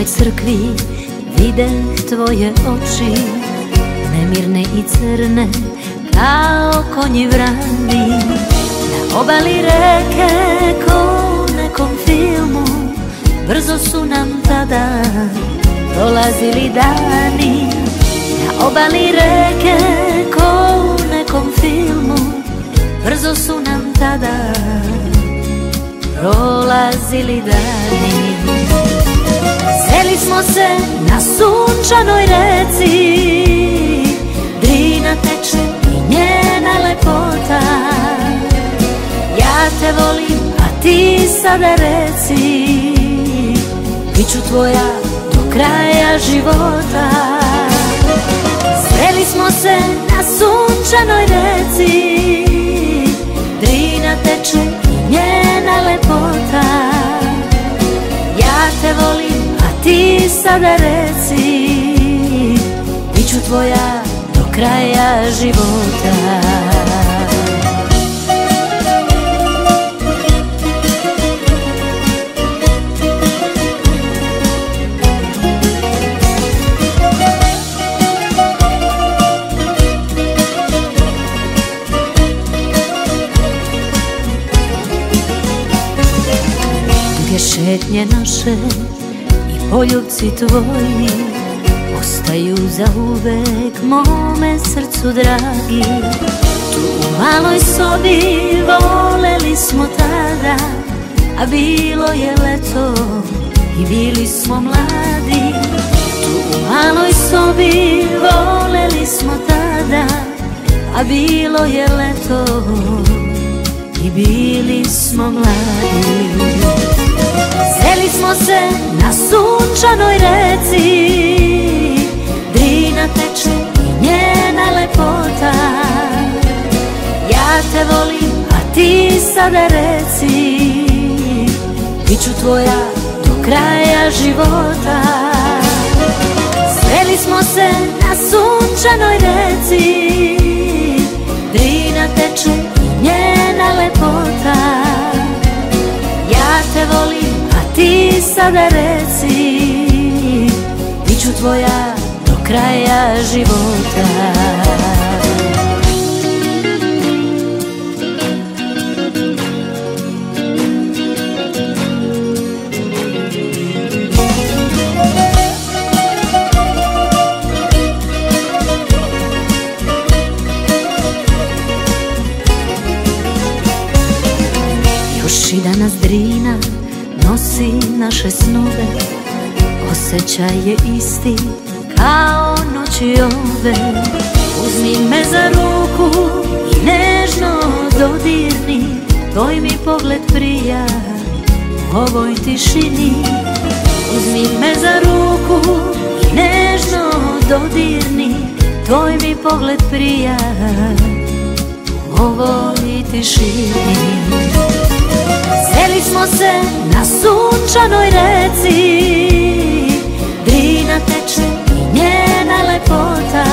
noćnoj crkvi tvoje oči Nemirne i crne kao konji vrani. Na obali reke ko nekom filmu Brzo su nam tada prolazili dani. Na obali reke ko nekom filmu Brzo su nam tada prolazili dani Se na sunčanoj reci. Drina teče i njena lepota. Ja te volim, a ti sada reci. Biću tvoja do kraja života. Sreli smo se na sunčanoj reci. Drina teče sada reci Biću tvoja do kraja života. Šetnje naše poljubci tvoji Ostaju za uvek mome srcu dragi. Tu u maloj sobi voleli smo tada A bilo je leto i bili smo mladi. Tu u maloj sobi voleli smo tada A bilo je leto i bili smo mladi smo se na sunčanoj reci. Drina teče i njena lepota. Ja te volim, a ti sada reci. Biću tvoja do kraja života. Seli smo se na sunčanoj reci. Drina teče i njena lepota sada reci Biću tvoja do kraja života. Još i danas drina nosi naše snove Osjećaj je isti kao noći ove. Uzmi me za ruku i nežno dodirni Tvoj mi pogled prija u ovoj tišini. Uzmi me za ruku i nežno dodirni Tvoj mi pogled prija u ovoj tišini. Seli smo se sunčanoj reci. Drina teče i njena lepota.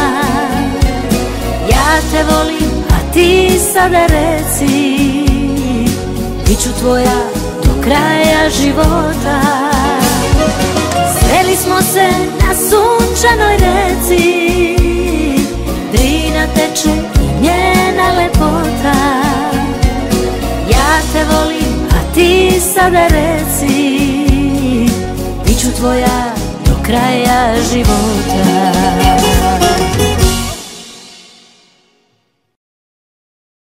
Ja te volim, a ti sada reci. Biću tvoja do kraja života. Sreli smo se na sunčanoj reci. Drina teče i njena lepota. Ja te volim, a ti sada reci tvoja do kraja života